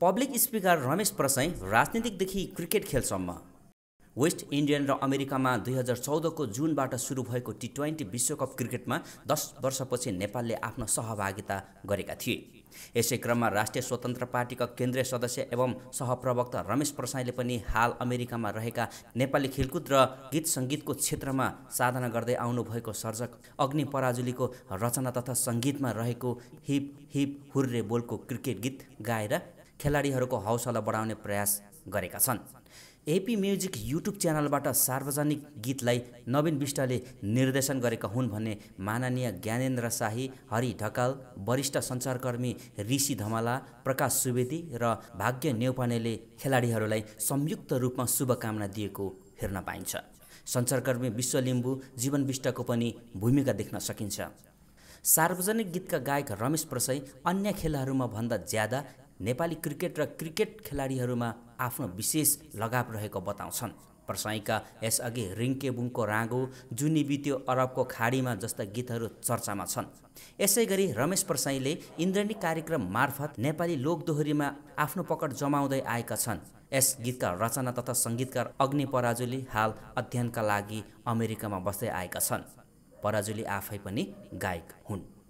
Public speaker Ramesh Prasai राजनीतिकदेखि cricket खेलसम्म। West Indian र अमेरिकामा दुई हजार चौधको जुनबाट सुरु भएको टी ट्वेन्टी विश्वकप क्रिकेटमा दस वर्षपछि नेपालले आफ्नो सहभागिता गरेका थिए। यसै क्रममा राष्ट्रिय स्वतन्त्र पार्टीका केन्द्रीय सदस्य एवं सहप्रवक्ता रमेश प्रसाईले पनि हाल अमेरिकामा रहेका नेपाली खेलकुद र गीत सङ्गीतको क्षेत्रमा साधना गर्दै आउनुभएको सर्जक अग्नि पराजुलीको रचना तथा सङ्गीतमा रहेको हिप हिप हुर्रे बोलको क्रिकेट गीत गाएर खेलाडीहरूको हौसला बढाउने प्रयास गरेका छन्। एपी म्युजिक युट्युब च्यानलबाट सार्वजनिक गीतलाई नवीन विष्टले निर्देशन गरेका हुन् भन्ने माननीय ज्ञानेन्द्र शाही हरि ढकाल वरिष्ठ सञ्चारकर्मी ऋषि धमाला प्रकाश सुवेदी र भाग्य नेौपानेले खेलाडीहरूलाई संयुक्त रूपमा शुभकामना दिएको हेर्न पाइन्छ। सञ्चारकर्मी विश्व लिम्बू जीवन विष्टको पनि भूमिका देख्न सकिन्छ। सार्वजनिक गीतका गायक रमेश प्रसाई अन्य खेलहरूमा भन्दा ज्यादा नेपाली क्रिकेट र क्रिकेट खेलाडीहरूमा आफ्नो विशेष लगाव रहेको बताउँछन्। प्रसाईका यसअघि रिङ्केबुङको राँगो जुनी बित्यो अरबको खाडीमा जस्ता गीतहरू चर्चामा छन्। यसै गरी रमेश प्रसाईले इन्द्रणी कार्यक्रम मार्फत नेपाली लोकदोहोरीमा आफ्नो पकड जमाउँदै आएका छन्। यस गीतका रचना तथा सङ्गीतकार अग्नि पराजुली हाल अध्ययनका लागि अमेरिकामा बस्दै आएका छन्। पराजुली आफै पनि गायक हुन्।